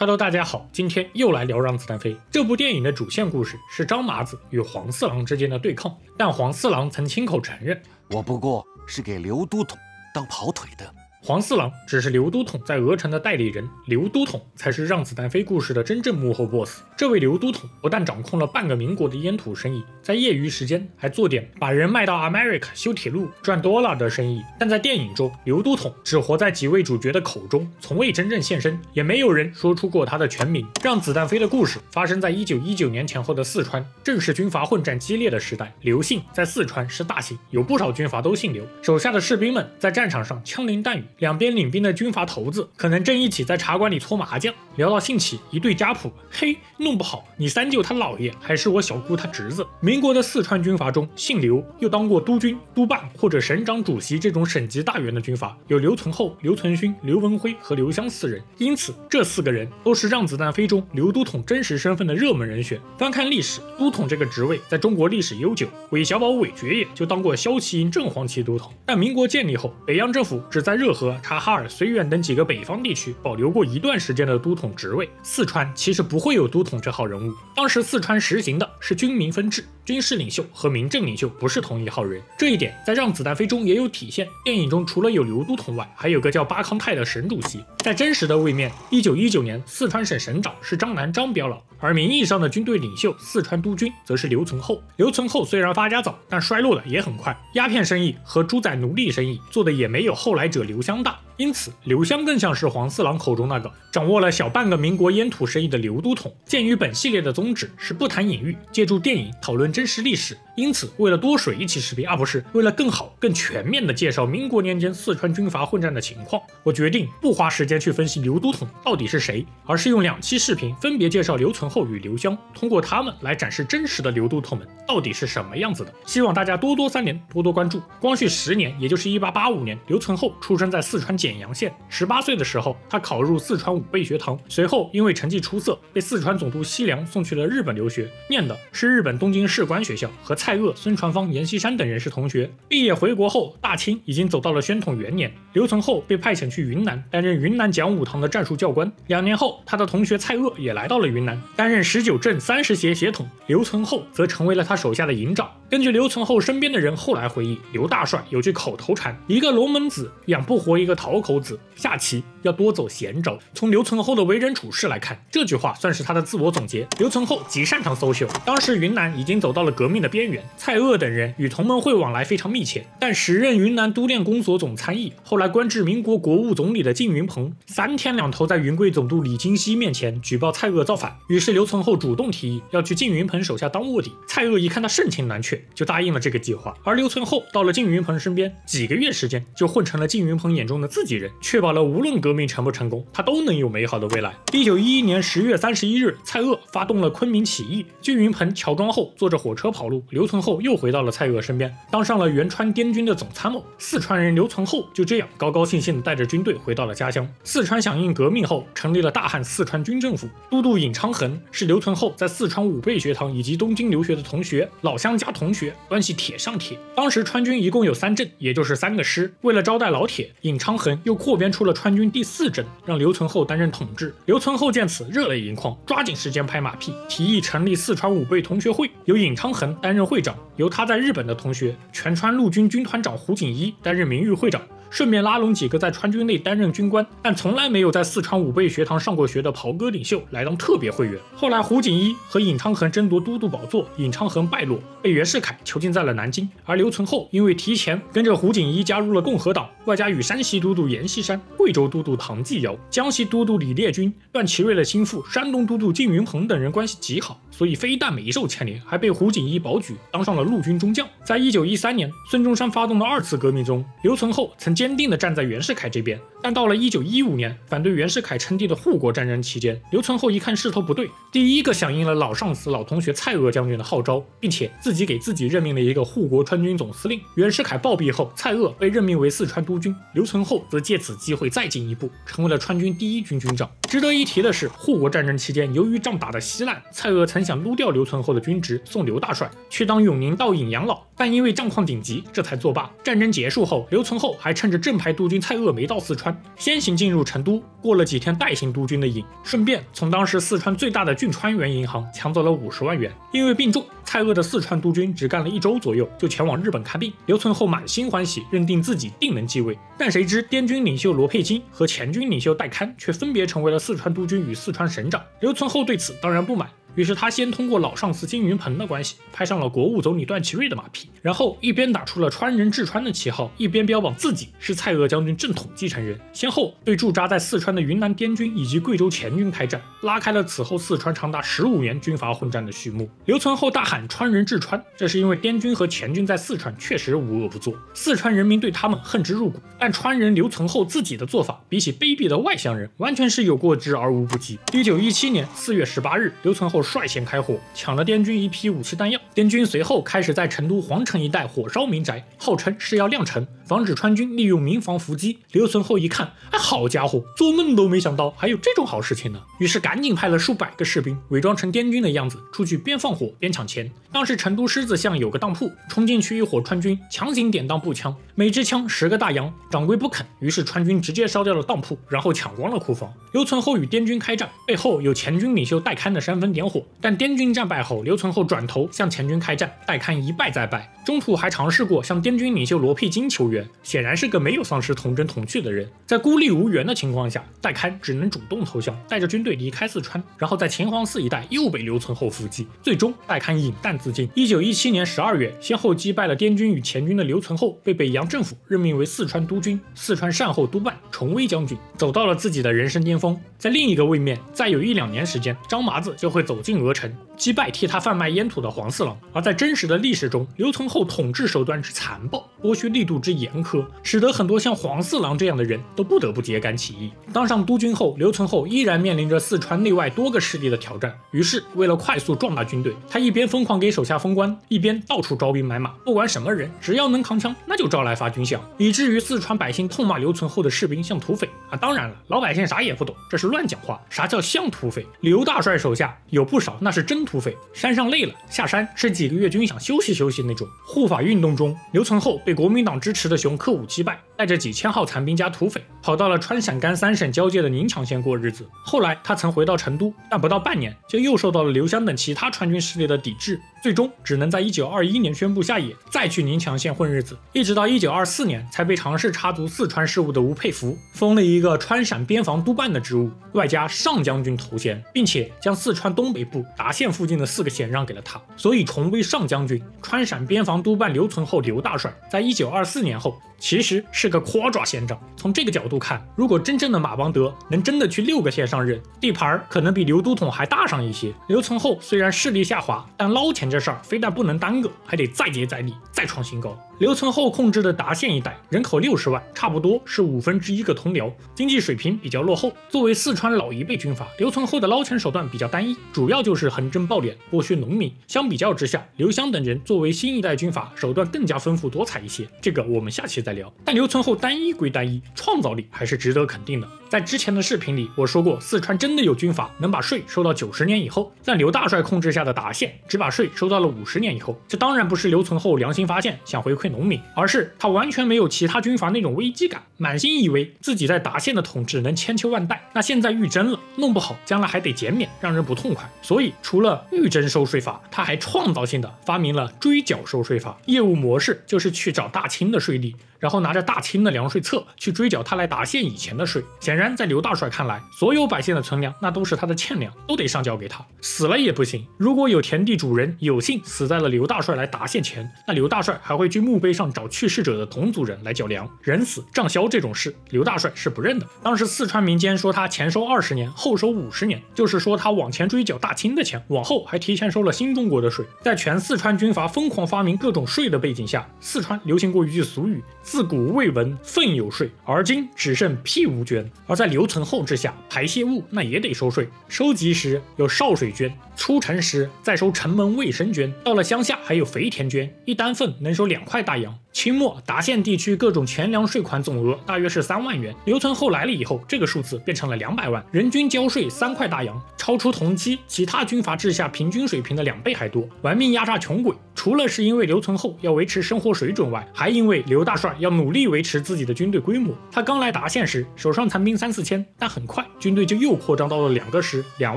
Hello，大家好，今天又来聊《让子弹飞》这部电影的主线故事是张麻子与黄四郎之间的对抗，但黄四郎曾亲口承认，我不过是给刘都统当跑腿的。黄四郎只是刘都统在鹅城的代理人，刘都统才是让子弹飞故事的真正幕后 boss。这位刘都统不但掌控了半个民国的烟土生意，在业余时间还做点把人卖到 America 修铁路赚多了的生意。但在电影中，刘都统只活在几位主角的口中，从未真正现身，也没有人说出过他的全名。让子弹飞的故事发生在一九一九年前后的四川，正是军阀混战激烈的时代。刘姓在四川是大姓，有不少军阀都姓刘，手下的士兵们在战场上枪林弹雨。两边领兵的军阀头子可能正一起在茶馆里搓麻将，聊到兴起，一对家谱，嘿，弄不好你三舅他姥爷还是我小姑他侄子。民国的四川军阀中，姓刘又当过督军、督办或者省长主席这种省级大员的军阀，有刘存厚、刘存勋、刘文辉和刘湘四人。因此，这四个人都是《让子弹飞》中刘都统真实身份的热门人选。翻看历史，都统这个职位在中国历史悠久，韦小宝、韦爵爷就当过骁骑营正黄旗都统。但民国建立后，北洋政府只在热和。察哈尔、绥远等几个北方地区保留过一段时间的都统职位，四川其实不会有都统这号人物。当时四川实行的是军民分治，军事领袖和民政领袖不是同一号人，这一点在《让子弹飞》中也有体现。电影中除了有刘都统外，还有个叫巴康泰的省主席。在真实的位面，一九一九年四川省省长是张南张表老，而名义上的军队领袖四川督军则是刘存厚。刘存厚虽然发家早，但衰落的也很快，鸦片生意和猪仔奴隶生意做的也没有后来者刘强大。因此，刘湘更像是黄四郎口中那个掌握了小半个民国烟土生意的刘都统。鉴于本系列的宗旨是不谈隐喻，借助电影讨论真实历史，因此为了多水一期视频，而不是为了更好、更全面的介绍民国年间四川军阀混战的情况，我决定不花时间去分析刘都统到底是谁，而是用两期视频分别介绍刘存厚与刘湘，通过他们来展示真实的刘都统们到底是什么样子的。希望大家多多三连，多多关注。光绪十年，也就是一八八五年，刘存厚出生在四川简简阳县。十八岁的时候，他考入四川武备学堂，随后因为成绩出色，被四川总督西凉送去了日本留学，念的是日本东京士官学校，和蔡锷、孙传芳、阎锡山等人是同学。毕业回国后，大清已经走到了宣统元年，刘存厚被派遣去云南，担任云南讲武堂的战术教官。两年后，他的同学蔡锷也来到了云南，担任十九镇三十协协统，刘存厚则成为了他手下的营长。根据刘存厚身边的人后来回忆，刘大帅有句口头禅：“一个龙门子养不活一个桃口子。”下棋要多走闲招。从刘存厚的为人处事来看，这句话算是他的自我总结。刘存厚极擅长 social，当时云南已经走到了革命的边缘，蔡锷等人与同盟会往来非常密切。但时任云南督练公所总参议，后来官至民国国务总理的靳云鹏，三天两头在云贵总督李金熙面前举报蔡锷造反。于是刘存厚主动提议要去靳云鹏手下当卧底。蔡锷一看他盛情难却，就答应了这个计划。而刘存厚到了靳云鹏身边，几个月时间就混成了靳云鹏眼中的自己人，确保了。无论革命成不成功，他都能有美好的未来。一九一一年十月三十一日，蔡锷发动了昆明起义，金云鹏乔装后坐着火车跑路，刘存厚又回到了蔡锷身边，当上了元川滇军的总参谋。四川人刘存厚就这样高高兴兴地带着军队回到了家乡。四川响应革命后，成立了大汉四川军政府，都督尹昌衡是刘存厚在四川武备学堂以及东京留学的同学，老乡加同学，关系铁上铁。当时川军一共有三镇，也就是三个师，为了招待老铁，尹昌衡又扩编出了。川军第四镇让刘存厚担任统治，刘存厚见此热泪盈眶，抓紧时间拍马屁，提议成立四川武备同学会，由尹昌衡担任会长，由他在日本的同学全川陆军军团长胡景一担任名誉会长。顺便拉拢几个在川军内担任军官，但从来没有在四川武备学堂上过学的袍哥领袖来当特别会员。后来胡锦一和尹昌衡争夺都督宝座，尹昌衡败落，被袁世凯囚禁在了南京。而刘存厚因为提前跟着胡锦一加入了共和党，外加与山西都督阎锡山、贵州都督唐继尧、江西都督李烈钧、段祺瑞的心腹山东都督靳云鹏等人关系极好，所以非但没受牵连，还被胡锦一保举，当上了陆军中将。在一九一三年孙中山发动的二次革命中，刘存厚曾。坚定地站在袁世凯这边，但到了一九一五年反对袁世凯称帝的护国战争期间，刘存厚一看势头不对，第一个响应了老上司、老同学蔡锷将军的号召，并且自己给自己任命了一个护国川军总司令。袁世凯暴毙后，蔡锷被任命为四川督军，刘存厚则借此机会再进一步，成为了川军第一军军长。值得一提的是，护国战争期间，由于仗打得稀烂，蔡锷曾想撸掉刘存厚的军职，送刘大帅去当永宁道尹养老。但因为战况紧急，这才作罢。战争结束后，刘存厚还趁着正牌督军蔡锷没到四川，先行进入成都，过了几天代行督军的瘾，顺便从当时四川最大的郡川元银行抢走了五十万元。因为病重，蔡锷的四川督军只干了一周左右，就前往日本看病。刘存厚满心欢喜，认定自己定能继位。但谁知滇军领袖罗佩金和前军领袖戴堪却分别成为了四川督军与四川省长。刘存厚对此当然不满。于是他先通过老上司金云鹏的关系，拍上了国务总理段祺瑞的马屁，然后一边打出了川人治川的旗号，一边标榜自己是蔡锷将军正统继承人，先后对驻扎在四川的云南滇军以及贵州黔军开战，拉开了此后四川长达十五年军阀混战的序幕。刘存厚大喊川人治川，这是因为滇军和黔军在四川确实无恶不作，四川人民对他们恨之入骨。但川人刘存厚自己的做法，比起卑鄙的外乡人，完全是有过之而无不及。一九一七年四月十八日，刘存厚率先开火，抢了滇军一批武器弹药。滇军随后开始在成都皇城一带火烧民宅，号称是要亮城，防止川军利用民房伏击。刘存厚一看，哎，好家伙，做梦都没想到还有这种好事情呢！于是赶紧派了数百个士兵，伪装成滇军的样子，出去边放火边抢钱。当时成都狮子巷有个当铺，冲进去一伙川军，强行典当步枪，每支枪十个大洋。掌柜不肯，于是川军直接烧掉了当铺，然后抢光了库房。刘存厚与滇军开战，背后有黔军领袖戴堪的煽风点火。但滇军战败后，刘存厚转头向黔军开战，戴堪一败再败。中途还尝试过向滇军领袖罗佩金求援，显然是个没有丧失童真童趣的人。在孤立无援的情况下，戴堪只能主动投降，带着军队离开四川，然后在秦皇寺一带又被刘存厚伏击，最终戴堪饮弹自尽。一九一七年十二月，先后击败了滇军与黔军的刘存厚，被北洋政府任命为四川督。军四川善后督办崇威将军走到了自己的人生巅峰，在另一个位面，再有一两年时间，张麻子就会走进鹅城，击败替他贩卖烟土的黄四郎。而在真实的历史中，刘存厚统治手段之残暴，剥削力度之严苛，使得很多像黄四郎这样的人都不得不揭竿起义。当上督军后，刘存厚依然面临着四川内外多个势力的挑战，于是为了快速壮大军队，他一边疯狂给手下封官，一边到处招兵买马，不管什么人，只要能扛枪，那就招来发军饷，以至于四川。百姓痛骂刘存厚的士兵像土匪啊！当然了，老百姓啥也不懂，这是乱讲话。啥叫像土匪？刘大帅手下有不少那是真土匪，山上累了下山吃几个月军饷休息休息那种。护法运动中，刘存厚被国民党支持的熊克武击败，带着几千号残兵加土匪，跑到了川陕甘三省交界的宁强县过日子。后来他曾回到成都，但不到半年就又受到了刘湘等其他川军势力的抵制，最终只能在一九二一年宣布下野，再去宁强县混日子，一直到一九二四年才被尝试插足四川事务的吴佩孚封了一个川陕边防督办的职务，外加上将军头衔，并且将四川东北部达县府附近的四个县让给了他。所以，重威上将军、川陕边防督办刘存厚刘大帅，在一九二四年后。其实是个夸爪县长。从这个角度看，如果真正的马邦德能真的去六个县上任，地盘可能比刘都统还大上一些。刘存厚虽然势力下滑，但捞钱这事儿非但不能耽搁，还得再接再厉，再创新高。刘存厚控制的达县一带人口六十万，差不多是五分之一个通辽，经济水平比较落后。作为四川老一辈军阀，刘存厚的捞钱手段比较单一，主要就是横征暴敛，剥削农民。相比较之下，刘湘等人作为新一代军阀，手段更加丰富多彩一些。这个我们下期再聊。但刘存厚单一归单一，创造力还是值得肯定的。在之前的视频里，我说过，四川真的有军阀能把税收到九十年以后，但刘大帅控制下的达县只把税收到了五十年以后。这当然不是刘存厚良心发现想回馈。农民，而是他完全没有其他军阀那种危机感，满心以为自己在达县的统治能千秋万代。那现在预征了，弄不好将来还得减免，让人不痛快。所以除了预征收税法，他还创造性的发明了追缴收税法，业务模式就是去找大清的税吏。然后拿着大清的粮税册去追缴他来达县以前的税。显，然在刘大帅看来，所有百姓的存粮那都是他的欠粮，都得上交给他。死了也不行。如果有田地主人有幸死在了刘大帅来答谢前，那刘大帅还会去墓碑上找去世者的同族人来缴粮。人死账销这种事，刘大帅是不认的。当时四川民间说他前收二十年，后收五十年，就是说他往前追缴大清的钱，往后还提前收了新中国的税。在全四川军阀疯狂发明各种税的背景下，四川流行过一句俗语。自古未闻粪有税，而今只剩屁无捐。而在留存后置下，排泄物那也得收税。收集时有潲水捐，出城时再收城门卫生捐，到了乡下还有肥田捐，一单份能收两块大洋。清末达县地区各种钱粮税款总额大约是三万元，刘存厚来了以后，这个数字变成了两百万，人均交税三块大洋，超出同期其他军阀治下平均水平的两倍还多，玩命压榨穷鬼。除了是因为刘存厚要维持生活水准外，还因为刘大帅要努力维持自己的军队规模。他刚来达县时，手上残兵三四千，但很快军队就又扩张到了两个师，两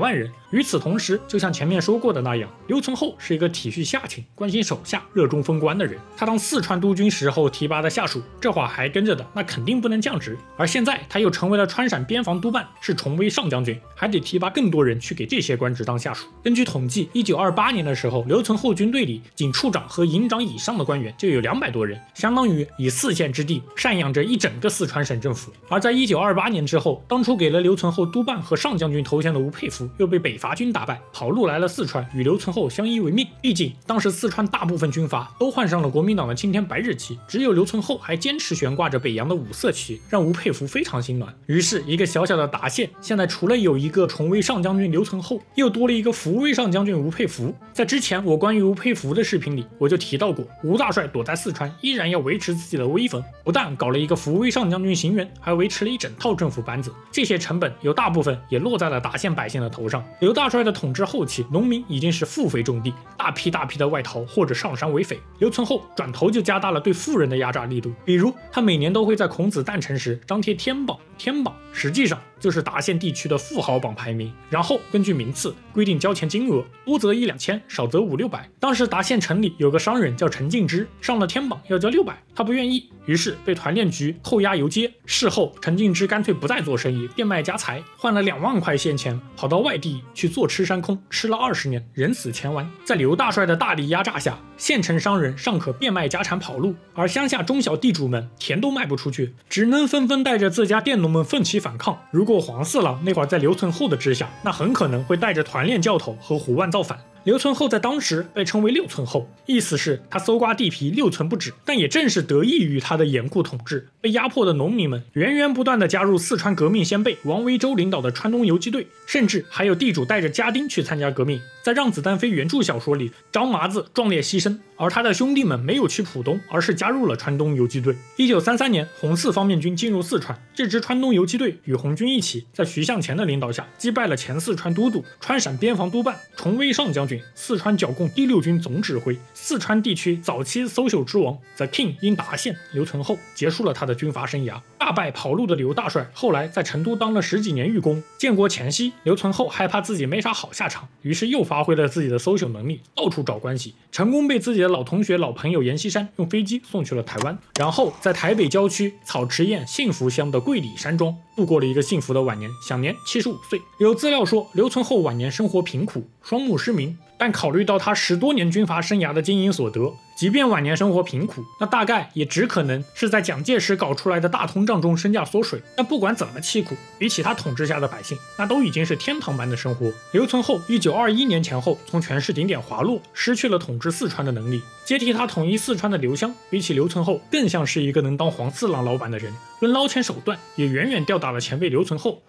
万人。与此同时，就像前面说过的那样，刘存厚是一个体恤下情、关心手下、热衷封官的人。他当四川督军时候提拔的下属，这会儿还跟着的，那肯定不能降职。而现在他又成为了川陕边防督办，是崇威上将军，还得提拔更多人去给这些官职当下属。根据统计，一九二八年的时候，刘存厚军队里仅处长和营长以上的官员就有两百多人，相当于以四县之地赡养着一整个四川省政府。而在一九二八年之后，当初给了刘存厚督办和上将军头衔的吴佩孚，又被北伐军打败，跑路来了四川，与刘存厚相依为命。毕竟当时四川大部分军阀都换上了国民党的青天白日旗，只有刘存厚还坚持悬挂着北洋的五色旗，让吴佩孚非常心暖。于是，一个小小的达县，现在除了有一个崇威上将军刘存厚，又多了一个福威上将军吴佩孚。在之前我关于吴佩孚的视频里，我就提到过，吴大帅躲在四川，依然要维持自己的威风，不但搞了一个福威上将军行辕，还维持了一整套政府班子。这些成本有大部分也落在了达县百姓的头上。刘大帅的统治后期，农民已经是腹肥种地，大批大批的外逃或者上山为匪。留存后转头就加大了对富人的压榨力度，比如他每年都会在孔子诞辰时张贴天榜，天榜实际上就是达县地区的富豪榜排名，然后根据名次规定交钱金额，多则一两千，少则五六百。当时达县城里有个商人叫陈敬之，上了天榜要交六百，他不愿意，于是被团练局扣押游街。事后陈敬之干脆不再做生意，变卖家财，换了两万块现钱，跑到外地去坐吃山空，吃了二十年，人死钱完。在刘大帅的大力压榨下，县城商人尚可变卖家产跑路，而乡下中小地主们田都卖不出去，只能纷纷带着自家佃农们奋起反抗。如果黄四郎那会儿在留存后的治下，那很可能会带着团练教头和胡万造反。刘存厚在当时被称为六寸厚，意思是他搜刮地皮六寸不止。但也正是得益于他的严酷统治，被压迫的农民们源源不断地加入四川革命先辈王维洲领导的川东游击队，甚至还有地主带着家丁去参加革命。在让子弹飞原著小说里，张麻子壮烈牺牲，而他的兄弟们没有去浦东，而是加入了川东游击队。一九三三年，红四方面军进入四川，这支川东游击队与红军一起，在徐向前的领导下击败了前四川都督、川陕边防督办崇威上将军。四川剿共第六军总指挥，四川地区早期搜秀之王 The King 因达县刘存厚结束了他的军阀生涯。大败跑路的刘大帅，后来在成都当了十几年狱工。建国前夕，刘存厚害怕自己没啥好下场，于是又发挥了自己的搜秀能力，到处找关系，成功被自己的老同学、老朋友阎锡山用飞机送去了台湾，然后在台北郊区草池堰幸福乡的桂里山庄度过了一个幸福的晚年，享年七十五岁。有资料说，刘存厚晚年生活贫苦，双目失明。但考虑到他十多年军阀生涯的经营所得，即便晚年生活贫苦，那大概也只可能是在蒋介石搞出来的大通胀中身价缩水。但不管怎么凄苦，比起他统治下的百姓，那都已经是天堂般的生活。刘存厚一九二一年前后从权势顶点滑落，失去了统治四川的能力。接替他统一四川的刘湘，比起刘存厚更像是一个能当黄四郎老板的人，论捞钱手段也远远吊打了前辈刘存厚。